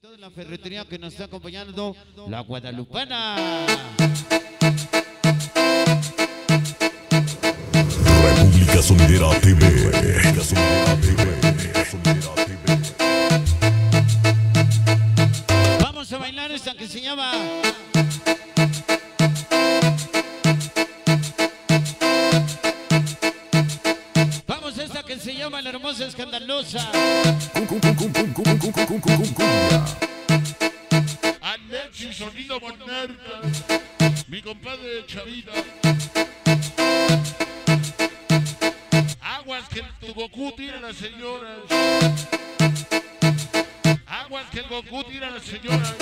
toda la ferretería que nos está acompañando, la Guadalupana. República Sonidera TV. República Sonidera TV. Cumbia. Alexis Sonido Monarca, mi compadre Chavita. Aguas que el Goku tira a las señoras. Aguas que el Goku tira a las señoras.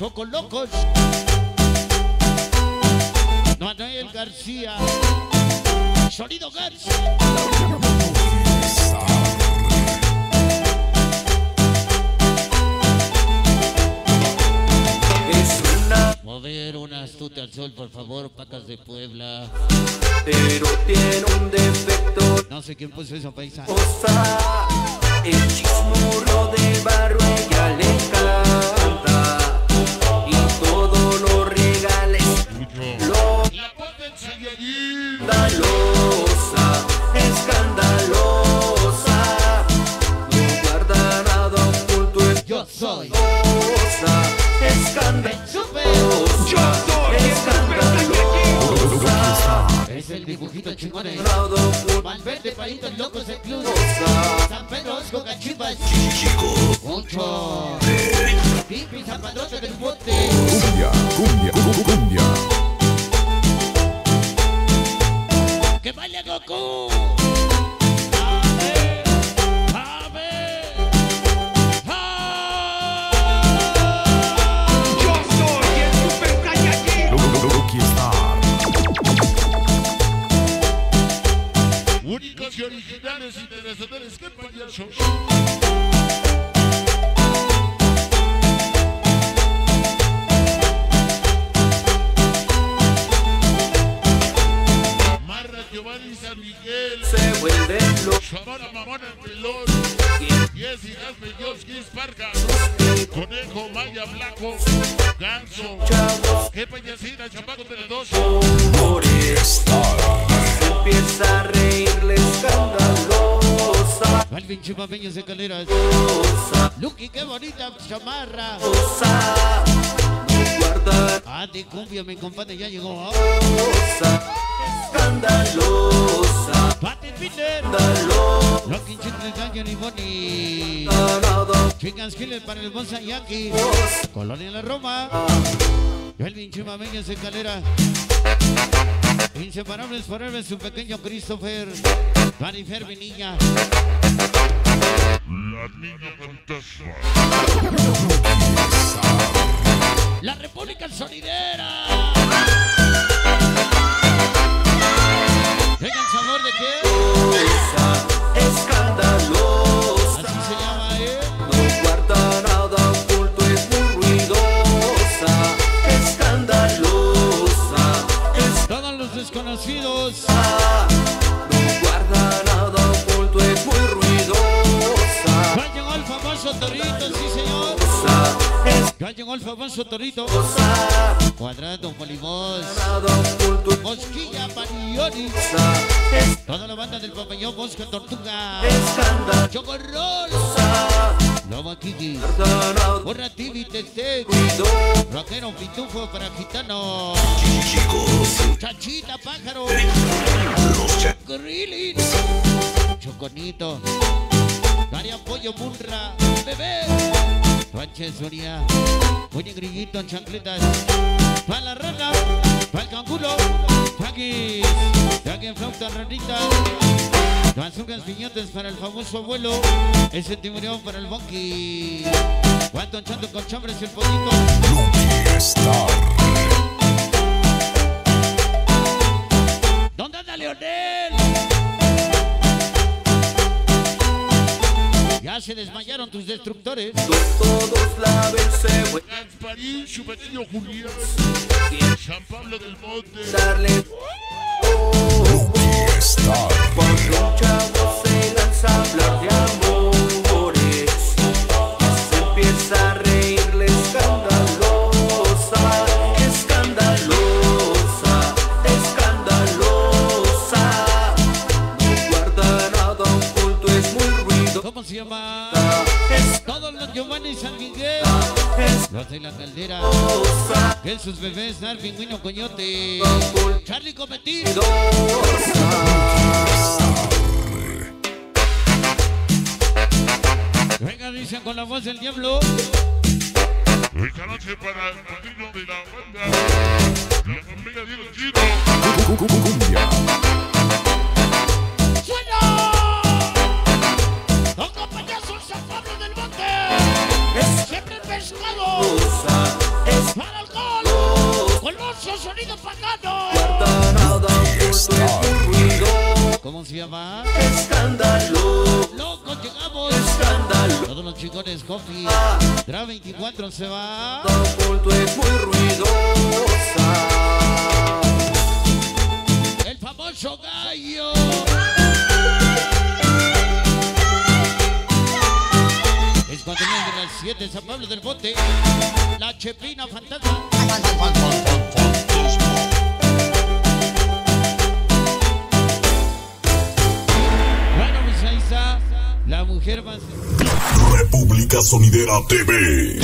Chocolocos. Manuel García. Sonido García. Es una, Mover una astuta al sol, por favor, pacas de Puebla. pero tiene un defecto. No sé quién puso eso, paisa. Osa, el chismurro de barro soy. Cosa escandalosa. Yo soy escandalosa. Es el dibujito chingón. Malverde, palitos locos en club. San Pedro, Osco, Cachipas. Chichico. Concho. Pipi, zapadote del bote. Cumbia, cumbia, cumbia. Únicas y originales interesadores que el show. Marra Giovanni San Miguel. Se vuelve loco. Chamara Mamona Pelón. Diez y Gaspe Dios Parca. Conejo Maya Blanco. Ganso. Que payasina, chamaco tenedor. Por. Empieza a escandalosa. Alvin Chupapeños de Caleras. Cosa, Lucky, qué bonita chamarra. Ah, de cumbia, mi compadre, ya llegó. ¿ah? Escandalosa. Pati Peter. Lucky Chicle Canyon y Bonnie. Chicas Killer para el Bonsa Yaki. Colonia La Roma. Elvin Chupapeños de Calera. Inseparables forever, su pequeño Christopher. Marifer, mi niña. amigo fantasma. Sotorrito, sí señor. Alfonso Torrito. Cuadrado, Polibos. Mosquilla, Panioni. Toda la banda del papayón, Bosque Tortuga. Chocorrol. Lobo Kiki. Borra TV, Tete. Rockero, Pitufo para Gitano. Chachita, Pájaro. Grilling. Choconito. Daria Pollo, Munra. Bebé. Sánchez Soria. Oye, grillito, chancletas. Pa' la rana. Pa' el canguro. Jackie. Jackie, flauta, ranita. Bazookas piñotes para el famoso abuelo. Ese tiburón para el Bonky. Guanton Chato con chambres el pollito. Star. ¿Dónde anda Leonel? Ya se desmayaron tus destructores. Todos buen Gasparín, Chupatillo Julián. San Pablo del Monte. darle sus bebés, Nar, Pingüino, Coyote. Charlie Cometín. Venga, dicen con la voz del diablo. Esta noche para el padrino de la banda. La familia Diego Chino. Cumbia. Chingones Coffee. Dra 24 se va. es muy ruidosa. El famoso gallo. Es cuando viene de las 7 San Pablo del Bote. La Chepina Fantasma. La mujer más. República Sonidera TV.